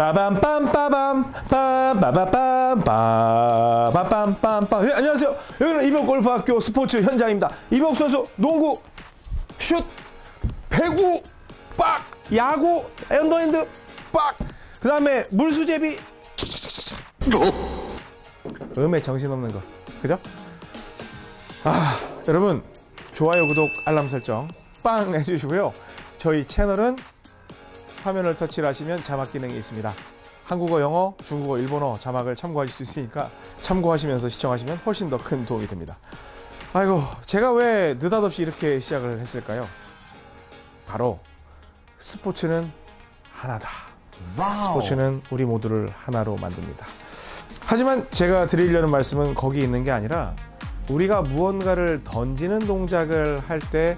빠밤 빰 빠밤 빠바바빰 빠바빰 빰빰 예, 안녕하세요. 여기는 이병 골프학교 스포츠 현장입니다. 이병 선수 농구 슛 배구 빡 야구 언더핸드 빡 그 다음에 물수제비 음에 정신없는 거 그죠? 아 여러분 좋아요 구독 알람 설정 빵 해주시고요. 저희 채널은 화면을 터치를 하시면 자막 기능이 있습니다. 한국어, 영어, 중국어, 일본어 자막을 참고하실 수 있으니까 참고하시면서 시청하시면 훨씬 더 큰 도움이 됩니다. 아이고, 제가 왜 느닷없이 이렇게 시작을 했을까요? 바로 스포츠는 하나다. 스포츠는 우리 모두를 하나로 만듭니다. 하지만 제가 드리려는 말씀은 거기 있는 게 아니라 우리가 무언가를 던지는 동작을 할 때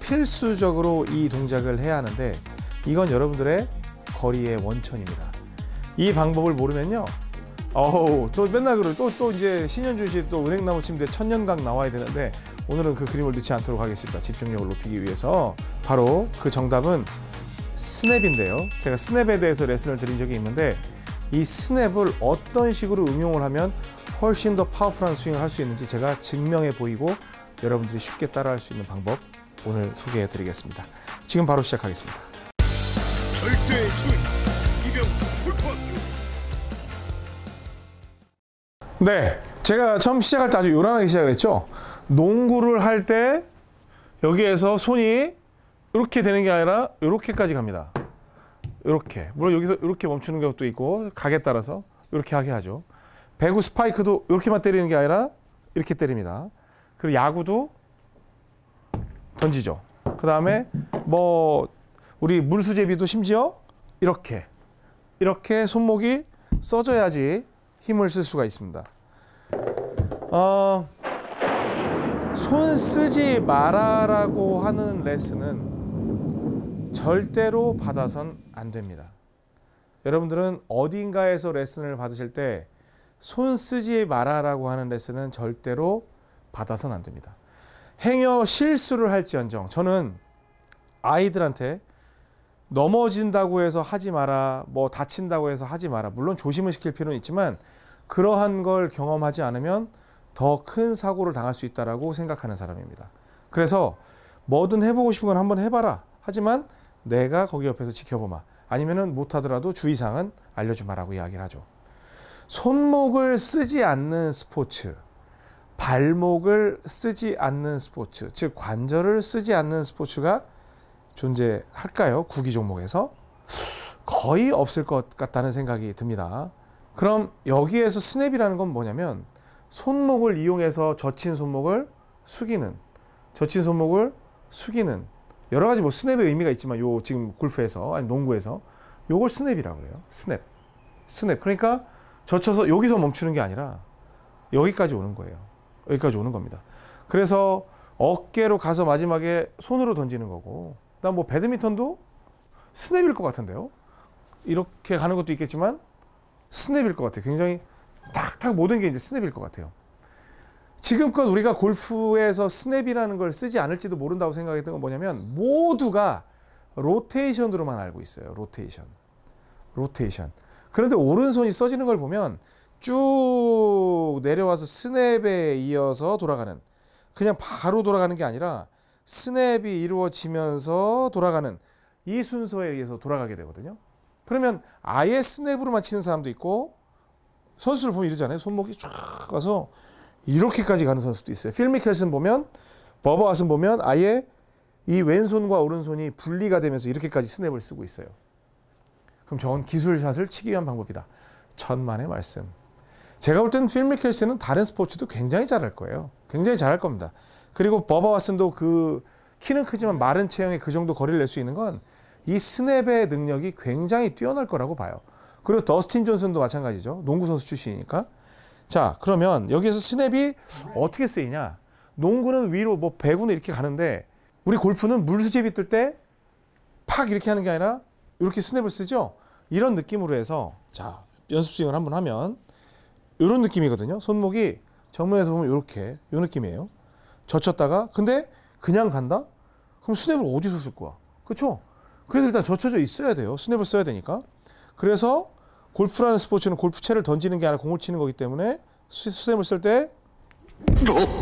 필수적으로 이 동작을 해야 하는데 이건 여러분들의 거리의 원천입니다. 이 방법을 모르면요. 어우, 또 맨날 그러 또, 또 이제 신현준 씨 또 은행나무 침대 천년강 나와야 되는데 오늘은 그 그림을 넣지 않도록 하겠습니다. 집중력을 높이기 위해서. 바로 그 정답은 스냅인데요. 제가 스냅에 대해서 레슨을 드린 적이 있는데 이 스냅을 어떤 식으로 응용을 하면 훨씬 더 파워풀한 스윙을 할 수 있는지 제가 증명해 보이고 여러분들이 쉽게 따라할 수 있는 방법 오늘 소개해 드리겠습니다. 지금 바로 시작하겠습니다. 절대의 소위 이병 골프학교 네, 제가 처음 시작할 때 아주 요란하게 시작을 했죠. 농구를 할 때 여기에서 손이 이렇게 되는 게 아니라 이렇게까지 갑니다. 이렇게. 물론 여기서 이렇게 멈추는 것도 있고 각에 따라서 이렇게 하게 하죠. 배구 스파이크도 이렇게만 때리는 게 아니라 이렇게 때립니다. 그리고 야구도 던지죠. 그 다음에 뭐 우리 물수제비도 심지어 이렇게 이렇게 손목이 써져야지 힘을 쓸 수가 있습니다. 어, 손 쓰지 마라라고 하는 레슨은 절대로 받아선 안 됩니다. 여러분들은 어딘가에서 레슨을 받으실 때 손 쓰지 마라라고 하는 레슨은 절대로 받아선 안 됩니다. 행여 실수를 할지언정 저는 아이들한테 넘어진다고 해서 하지 마라, 뭐 다친다고 해서 하지 마라. 물론 조심을 시킬 필요는 있지만 그러한 걸 경험하지 않으면 더 큰 사고를 당할 수 있다라고 생각하는 사람입니다. 그래서 뭐든 해보고 싶은 건 한번 해봐라. 하지만 내가 거기 옆에서 지켜보마. 아니면은 못하더라도 주의사항은 알려주마라고 이야기를 하죠. 손목을 쓰지 않는 스포츠, 발목을 쓰지 않는 스포츠, 즉 관절을 쓰지 않는 스포츠가 존재할까요? 구기 종목에서 거의 없을 것 같다는 생각이 듭니다. 그럼 여기에서 스냅이라는 건 뭐냐면 손목을 이용해서 젖힌 손목을 숙이는 젖힌 손목을 숙이는 여러 가지 뭐 스냅의 의미가 있지만 요 지금 골프에서 아니 농구에서 요걸 스냅이라고 그래요. 스냅. 스냅. 그러니까 젖혀서 여기서 멈추는 게 아니라 여기까지 오는 거예요. 여기까지 오는 겁니다. 그래서 어깨로 가서 마지막에 손으로 던지는 거고 그다음 뭐 배드민턴도 스냅일 것 같은데요. 이렇게 가는 것도 있겠지만 스냅일 것 같아요. 굉장히 탁탁 모든 게 이제 스냅일 것 같아요. 지금껏 우리가 골프에서 스냅이라는 걸 쓰지 않을지도 모른다고 생각했던 건 뭐냐면 모두가 로테이션으로만 알고 있어요. 로테이션. 로테이션. 그런데 오른손이 써지는 걸 보면 쭉 내려와서 스냅에 이어서 돌아가는 그냥 바로 돌아가는 게 아니라 스냅이 이루어지면서 돌아가는 이 순서에 의해서 돌아가게 되거든요. 그러면 아예 스냅으로만 치는 사람도 있고 선수를 보면 이러잖아요. 손목이 쫙 가서 이렇게까지 가는 선수도 있어요. 필 미켈슨 보면 버바 왓슨 보면 아예 이 왼손과 오른손이 분리가 되면서 이렇게까지 스냅을 쓰고 있어요. 그럼 저건 기술샷을 치기 위한 방법이다. 천만의 말씀. 제가 볼 때는 필 미켈슨은 다른 스포츠도 굉장히 잘할 거예요. 굉장히 잘할 겁니다. 그리고 버바 왓슨도 그 키는 크지만 마른 체형에 그 정도 거리를 낼 수 있는 건 이 스냅의 능력이 굉장히 뛰어날 거라고 봐요. 그리고 더스틴 존슨도 마찬가지죠. 농구 선수 출신이니까. 자, 그러면 여기에서 스냅이 어떻게 쓰이냐? 농구는 위로 뭐 배구는 이렇게 가는데 우리 골프는 물수제비 뜰 때 팍 이렇게 하는 게 아니라 이렇게 스냅을 쓰죠. 이런 느낌으로 해서 자, 연습 스윙을 한번 하면 이런 느낌이거든요. 손목이 정면에서 보면 이렇게 이 느낌이에요. 젖혔다가 근데 그냥 간다? 그럼 스냅을 어디서 쓸 거야? 그렇죠? 그래서 일단 젖혀져 있어야 돼요. 스냅을 써야 되니까. 그래서 골프라는 스포츠는 골프채를 던지는 게 아니라 공을 치는 거기 때문에 수, 스냅을 쓸 때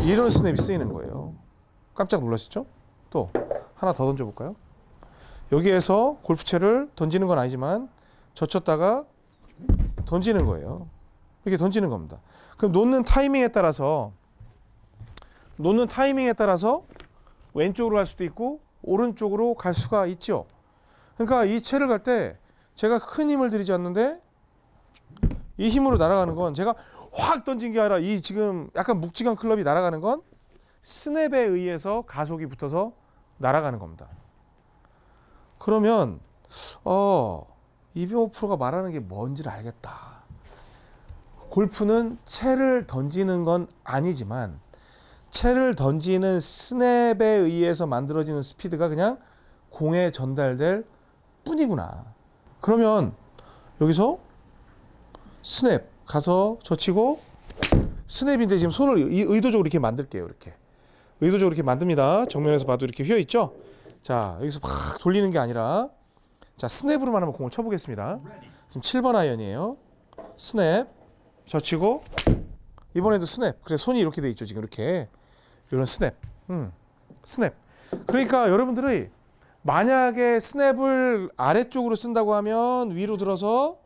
이런 스냅이 쓰이는 거예요. 깜짝 놀라셨죠? 또 하나 더 던져볼까요? 여기에서 골프채를 던지는 건 아니지만 젖혔다가 던지는 거예요. 이렇게 던지는 겁니다. 그럼 놓는 타이밍에 따라서 놓는 타이밍에 따라서 왼쪽으로 갈 수도 있고 오른쪽으로 갈 수가 있죠. 그러니까 이 채를 갈 때 제가 큰 힘을 들이지 않는데 이 힘으로 날아가는 건 제가 확 던진 게 아니라 이 지금 약간 묵직한 클럽이 날아가는 건 스냅에 의해서 가속이 붙어서 날아가는 겁니다. 그러면 어 이병호 프로가 말하는 게 뭔지를 알겠다. 골프는 채를 던지는 건 아니지만 채를 던지는 스냅에 의해서 만들어지는 스피드가 그냥 공에 전달될 뿐이구나. 그러면 여기서 스냅 가서 젖히고 스냅인데 지금 손을 의- 의도적으로 이렇게 만들게요. 이렇게 의도적으로 이렇게 만듭니다. 정면에서 봐도 이렇게 휘어 있죠. 자 여기서 막 돌리는 게 아니라 자 스냅으로만 한번 공을 쳐 보겠습니다. 지금 7번 아이언이에요. 스냅 젖히고 이번에도 스냅. 그래 손이 이렇게 돼 있죠. 지금 이렇게 이런 스냅. 음, 스냅. 그러니까 여러분들이 만약에 스냅을 아래쪽으로 쓴다고 하면 위로 들어서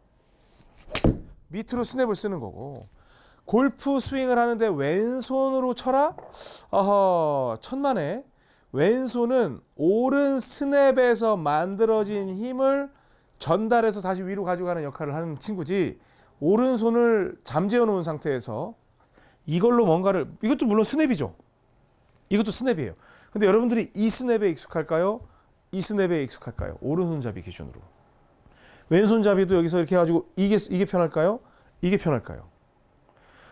밑으로 스냅을 쓰는 거고 골프 스윙을 하는데 왼손으로 쳐라? 어허 천만에 왼손은 오른 스냅에서 만들어진 힘을 전달해서 다시 위로 가져가는 역할을 하는 친구지 오른손을 잠재워 놓은 상태에서 이걸로 뭔가를 이것도 물론 스냅이죠. 이것도 스냅이에요. 근데 여러분들이 이 스냅에 익숙할까요? 이 스냅에 익숙할까요? 오른손잡이 기준으로. 왼손잡이도 여기서 이렇게 해가지고 이게 이게 편할까요? 이게 편할까요?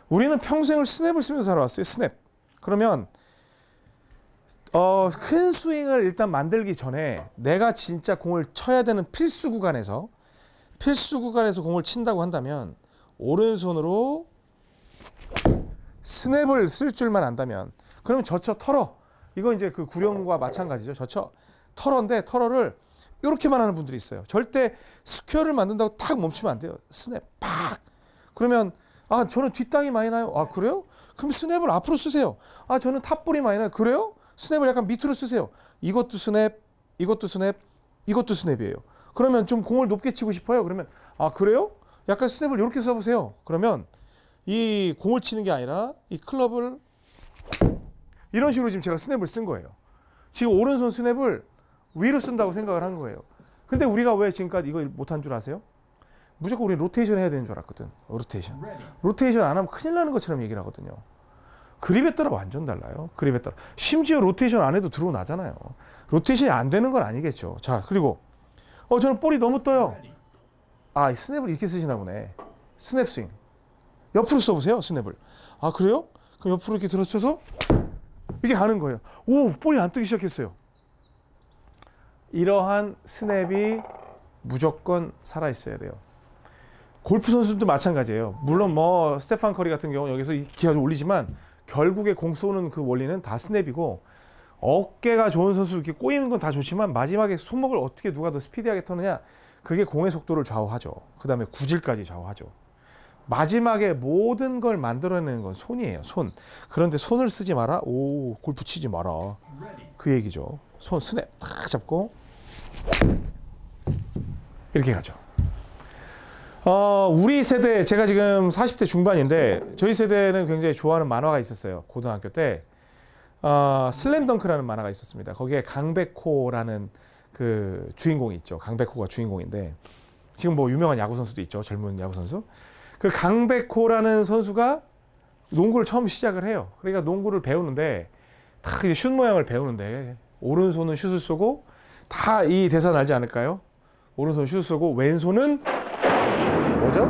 우리는 평생을 스냅을 쓰면서 살아왔어요. 스냅. 그러면 어, 큰 스윙을 일단 만들기 전에 내가 진짜 공을 쳐야 되는 필수 구간에서 필수 구간에서 공을 친다고 한다면 오른손으로 스냅을 쓸 줄만 안다면 그러면 저쳐 털어 이거 이제 그 구령과 마찬가지죠. 저쳐 털어인데 털어를 이렇게만 하는 분들이 있어요. 절대 square를 만든다고 탁 멈추면 안 돼요. 스냅 팍 그러면 아 저는 뒷땅이 많이 나요. 아 그래요? 그럼 스냅을 앞으로 쓰세요. 아 저는 top ball이 많이 나요. 그래요? 스냅을 약간 밑으로 쓰세요. 이것도 스냅, 이것도 스냅, 이것도 스냅이에요. 그러면 좀 공을 높게 치고 싶어요. 그러면 아 그래요? 약간 스냅을 이렇게 써보세요. 그러면 이 공을 치는 게 아니라 이 클럽을 이런 식으로 지금 제가 스냅을 쓴 거예요. 지금 오른손 스냅을 위로 쓴다고 생각을 한 거예요. 근데 우리가 왜 지금까지 이거 못한 줄 아세요? 무조건 우리 로테이션 해야 되는 줄 알았거든. 로테이션. 로테이션 안 하면 큰일 나는 것처럼 얘기를 하거든요. 그립에 따라 완전 달라요. 그립에 따라. 심지어 로테이션 안 해도 draw 나잖아요. 로테이션이 안 되는 건 아니겠죠. 자, 그리고 어 저는 볼이 너무 떠요. 아, 이 스냅을 이렇게 쓰시나 보네. 스냅 스윙. 옆으로 써보세요, 스냅을. 아, 그래요? 그럼 옆으로 이렇게 들어쳐서 이게 가는 거예요. 오, 볼이 안 뜨기 시작했어요. 이러한 스냅이 무조건 살아 있어야 돼요. 골프 선수들도 마찬가지예요. 물론 뭐 스테판 커리 같은 경우 여기서 기아를 올리지만 결국에 공 쏘는 그 원리는 다 스냅이고 어깨가 좋은 선수 이렇게 꼬이는 건 다 좋지만 마지막에 손목을 어떻게 누가 더 스피디하게 터느냐 그게 공의 속도를 좌우하죠. 그 다음에 구질까지 좌우하죠. 마지막에 모든 걸 만들어내는 건 손이에요. 손. 그런데 손을 쓰지 마라. 오 골프 치지 마라. 그 얘기죠. 손 스냅 탁 잡고 이렇게 가죠. 어, 우리 세대 제가 지금 40대 중반인데 저희 세대는 굉장히 좋아하는 만화가 있었어요. 고등학교 때 어, 슬램덩크라는 만화가 있었습니다. 거기에 강백호라는 그 주인공이 있죠. 강백호가 주인공인데 지금 뭐 유명한 야구 선수도 있죠. 젊은 야구 선수. 그 강백호라는 선수가 농구를 처음 시작을 해요. 그러니까 농구를 배우는데 다 이제 슛 모양을 배우는데 오른손은 슛을 쏘고 다 이 대사 알지 않을까요? 오른손 슛을 쏘고 왼손은 뭐죠?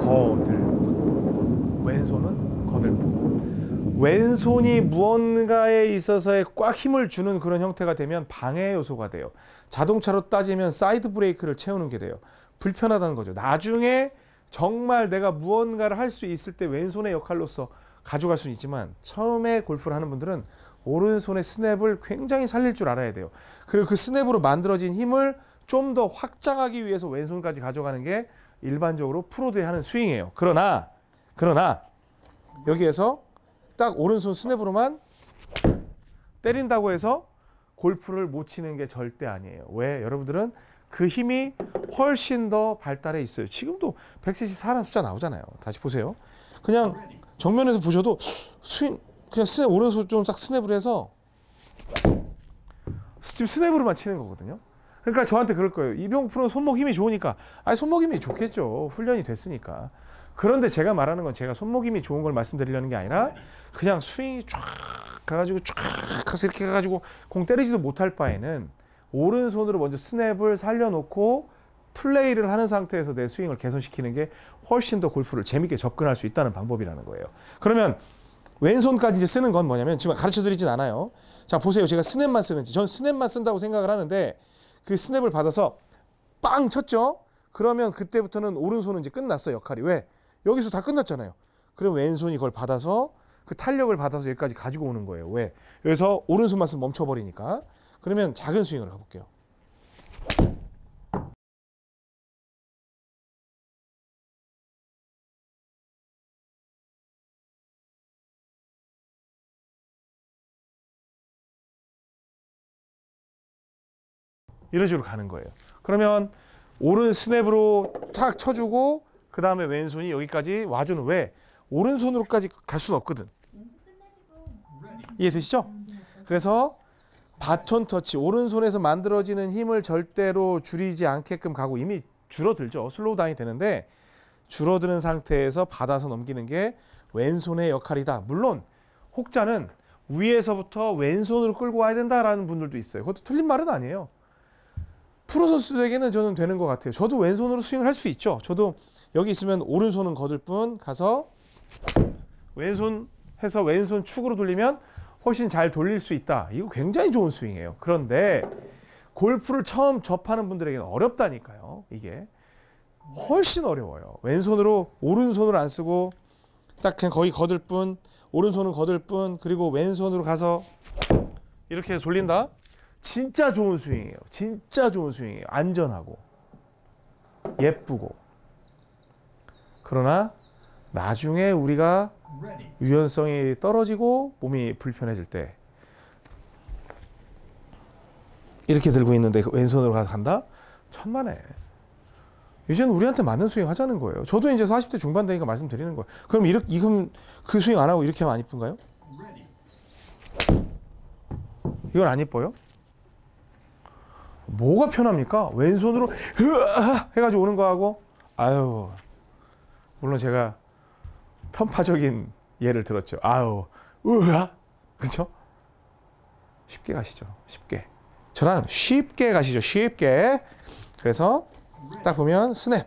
거들뿐. 왼손은 거들뿐. 왼손이 무언가에 있어서의 꽉 힘을 주는 그런 형태가 되면 방해 요소가 돼요. 자동차로 따지면 사이드 브레이크를 채우는 게 돼요. 불편하다는 거죠. 나중에 정말 내가 무언가를 할 수 있을 때 왼손의 역할로서 가져갈 수는 있지만 처음에 골프를 하는 분들은 오른손의 스냅을 굉장히 살릴 줄 알아야 돼요. 그리고 그 스냅으로 만들어진 힘을 좀 더 확장하기 위해서 왼손까지 가져가는 게 일반적으로 프로들이 하는 스윙이에요. 그러나 그러나 여기에서 딱 오른손 스냅으로만 때린다고 해서 골프를 못 치는 게 절대 아니에요. 왜? 여러분들은 그 힘이 훨씬 더 발달해 있어요. 지금도 174라는 숫자 나오잖아요. 다시 보세요. 그냥 정면에서 보셔도 스윙 그냥 스냅 오른손 좀딱 스냅을 해서 지금 스냅으로만 치는 거거든요. 그러니까 저한테 그럴 거예요. 이병 프로는 손목 힘이 좋으니까. 아니 손목 힘이 좋겠죠. 훈련이 됐으니까. 그런데 제가 말하는 건 제가 손목 힘이 좋은 걸 말씀드리려는 게 아니라 그냥 스윙이 쫙 가가지고 쫙 가서 이렇게 가가지고 공 때리지도 못할 바에는 오른손으로 먼저 스냅을 살려놓고 플레이를 하는 상태에서 내 스윙을 개선시키는 게 훨씬 더 골프를 재밌게 접근할 수 있다는 방법이라는 거예요. 그러면 왼손까지 이제 쓰는 건 뭐냐면 지금 가르쳐 드리진 않아요. 자, 보세요. 제가 스냅만 쓰는지. 전 스냅만 쓴다고 생각을 하는데 그 스냅을 받아서 빵 쳤죠? 그러면 그때부터는 오른손은 이제 끝났어, 역할이. 왜? 여기서 다 끝났잖아요. 그럼 왼손이 그걸 받아서 그 탄력을 받아서 여기까지 가지고 오는 거예요. 왜? 여기서 오른손만 쓰면 멈춰버리니까. 그러면 작은 스윙을 가볼게요. 이런 식으로 가는 거예요. 그러면 오른 스냅으로 탁 쳐주고 그 다음에 왼손이 여기까지 와주는 왜 오른손으로까지 갈 수는 없거든. 이해되시죠? 그래서 바톤 터치 오른손에서 만들어지는 힘을 절대로 줄이지 않게끔 가고 이미 줄어들죠. slow down이 되는데 줄어드는 상태에서 받아서 넘기는 게 왼손의 역할이다. 물론 혹자는 위에서부터 왼손으로 끌고 와야 된다라는 분들도 있어요. 그것도 틀린 말은 아니에요. 프로 선수들에게는 저는 되는 것 같아요. 저도 왼손으로 스윙을 할 수 있죠. 저도 여기 있으면 오른손은 거들 뿐 가서 왼손 해서 왼손 축으로 돌리면 훨씬 잘 돌릴 수 있다. 이거 굉장히 좋은 스윙이에요. 그런데 골프를 처음 접하는 분들에게는 어렵다니까요. 이게 훨씬 어려워요. 왼손으로 오른손을 안 쓰고 딱 그냥 거의 거들 뿐 오른손은 거들 뿐 그리고 왼손으로 가서 이렇게 돌린다. 진짜 좋은 스윙이에요. 진짜 좋은 스윙이에요. 안전하고 예쁘고 그러나 나중에 우리가 유연성이 떨어지고 몸이 불편해질 때 이렇게 들고 있는데 그 왼손으로 간다? 천만에. 이제는 우리한테 맞는 스윙 하자는 거예요. 저도 이제 40대 중반 되니까 말씀드리는 거예요. 그럼 이렇게 이금 그 스윙 안 하고 이렇게 하면 안 이쁜가요? 이건 안 이뻐요? 뭐가 편합니까? 왼손으로 으아 해가지고 오는 거하고 아유 물론 제가 편파적인 예를 들었죠. 아유 으아 그렇죠? 쉽게 가시죠. 쉽게 저랑 쉽게 가시죠. 쉽게 그래서 딱 보면 스냅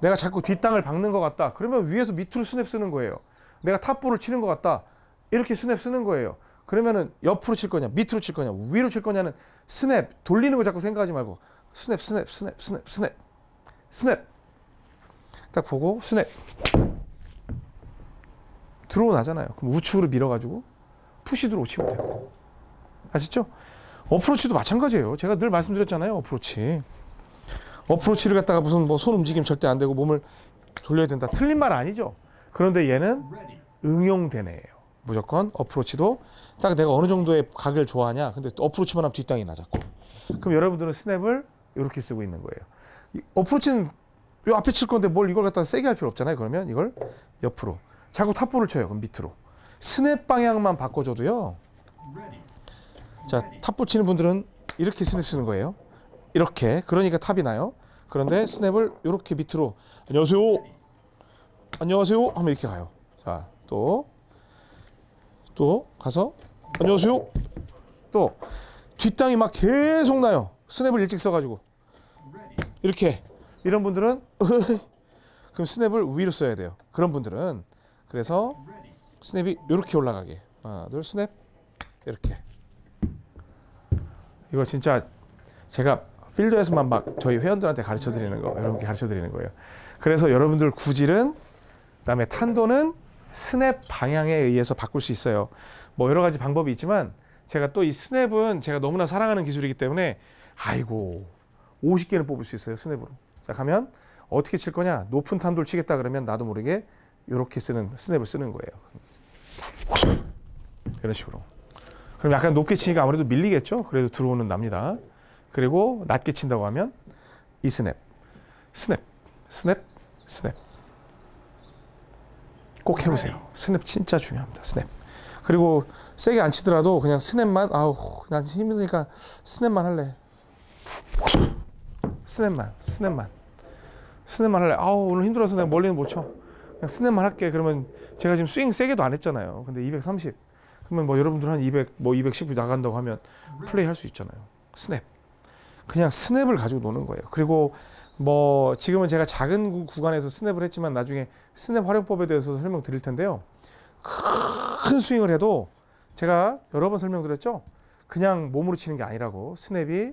내가 자꾸 뒷땅을 박는 것 같다. 그러면 위에서 밑으로 스냅 쓰는 거예요. 내가 top ball을 치는 것 같다. 이렇게 스냅 쓰는 거예요. 그러면은 옆으로 칠 거냐, 밑으로 칠 거냐, 위로 칠 거냐는 스냅 돌리는 거 자꾸 생각하지 말고 스냅, 스냅, 스냅, 스냅, 스냅, 스냅. 딱 보고 스냅 draw 나잖아요. 그럼 우측으로 밀어가지고 push draw 치면 돼요. 아시죠? 어프로치도 마찬가지예요. 제가 늘 말씀드렸잖아요. 어프로치. 어프로치를 갖다가 무슨 뭐 손 움직임 절대 안 되고 몸을 돌려야 된다. 틀린 말 아니죠. 그런데 얘는 응용되네요. 무조건 어프로치도 딱 내가 어느 정도의 각을 좋아하냐. 근데 어프로치만 하면 뒷땅이 낮았고. 그럼 여러분들은 스냅을 이렇게 쓰고 있는 거예요. 어프로치는 요 앞에 칠 건데 뭘 이걸 갖다가 세게 할 필요 없잖아요. 그러면 이걸 옆으로. 자꾸 탑볼을 쳐요. 그럼 밑으로. 스냅 방향만 바꿔줘도요. 자, top ball 치는 분들은 이렇게 스냅 쓰는 거예요. 이렇게. 그러니까 top이 나요. 그런데 스냅을 이렇게 밑으로. 안녕하세요. 안녕하세요. 하면 이렇게 가요. 자, 또. 또 가서 안녕하세요. 또 뒷땅이 막 계속 나요. 스냅을 일찍 써가지고 이렇게 이런 분들은 그럼 스냅을 위로 써야 돼요. 그런 분들은 그래서 스냅이 이렇게 올라가게 하나 둘 스냅 이렇게 이거 진짜 제가 필드에서만 막 저희 회원들한테 가르쳐 드리는 거 여러분께 가르쳐 드리는 거예요. 그래서 여러분들 구질은 그다음에 탄도는 스냅 방향에 의해서 바꿀 수 있어요. 뭐 여러 가지 방법이 있지만 제가 또 이 스냅은 제가 너무나 사랑하는 기술이기 때문에 아이고 50개는 뽑을 수 있어요 스냅으로. 자 가면 어떻게 칠 거냐? 높은 탄도를 치겠다 그러면 나도 모르게 이렇게 쓰는 스냅을 쓰는 거예요. 이런 식으로. 그럼 약간 높게 치니까 아무래도 밀리겠죠? 그래도 draw는 납니다. 그리고 낮게 친다고 하면 이 스냅, 스냅, 스냅, 스냅. 꼭 해보세요. 스냅 진짜 중요합니다. 스냅. 그리고 세게 안 치더라도 그냥 스냅만 아우 난 힘드니까 스냅만 할래. 스냅만, 스냅만, 스냅만 할래. 아우 오늘 힘들어서 내가 멀리는 못 쳐. 그냥 스냅만 할게. 그러면 제가 지금 스윙 세게도 안 했잖아요. 근데 230. 그러면 뭐 여러분들 한 200, 뭐 210이 나간다고 하면 플레이 할 수 있잖아요. 스냅. 그냥 스냅을 가지고 노는 거예요. 그리고 뭐 지금은 제가 작은 구- 구간에서 스냅을 했지만 나중에 스냅 활용법에 대해서 설명 드릴 텐데요. 큰 스윙을 해도 제가 여러 번 설명드렸죠. 그냥 몸으로 치는 게 아니라고 스냅이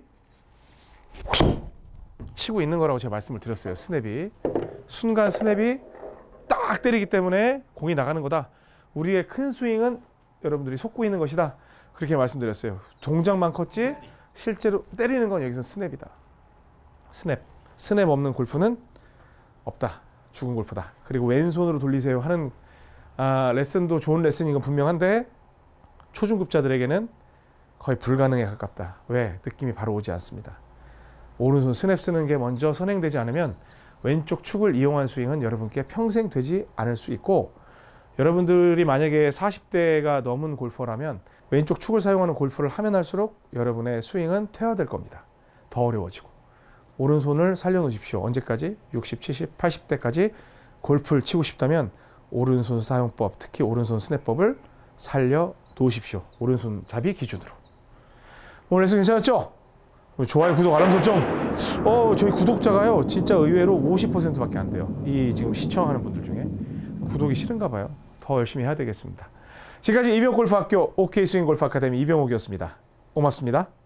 치고 있는 거라고 제가 말씀을 드렸어요. 스냅이 순간 스냅이 딱 때리기 때문에 공이 나가는 거다. 우리의 큰 스윙은 여러분들이 속고 있는 것이다. 그렇게 말씀드렸어요. 동작만 컸지 실제로 때리는 건 여기서 스냅이다. 스냅. 스냅 없는 골프는 없다. 죽은 골프다. 그리고 왼손으로 돌리세요 하는 아, 레슨도 좋은 레슨인 건 분명한데 초중급자들에게는 거의 불가능에 가깝다. 왜? 느낌이 바로 오지 않습니다. 오른손 스냅 쓰는 게 먼저 선행되지 않으면 왼쪽 축을 이용한 스윙은 여러분께 평생 되지 않을 수 있고 여러분들이 만약에 40대가 넘은 골퍼라면 왼쪽 축을 사용하는 골프를 하면 할수록 여러분의 스윙은 퇴화될 겁니다. 더 어려워지고 오른손을 살려놓으십시오. 언제까지? 60, 70, 80대까지 골프를 치고 싶다면 오른손 사용법, 특히 오른손 스냅법을 살려 놓으십시오. 오른손 잡이 기준으로. 오늘 레슨 괜찮았죠? 좋아요, 구독, 알람 설정. 어, 저희 구독자가요, 진짜 의외로 50%밖에 안 돼요. 이 지금 시청하는 분들 중에 구독이 싫은가 봐요. 더 열심히 해야 되겠습니다. 지금까지 이병 골프학교 OK 스윙 골프 아카데미 이병옥이었습니다. 고맙습니다.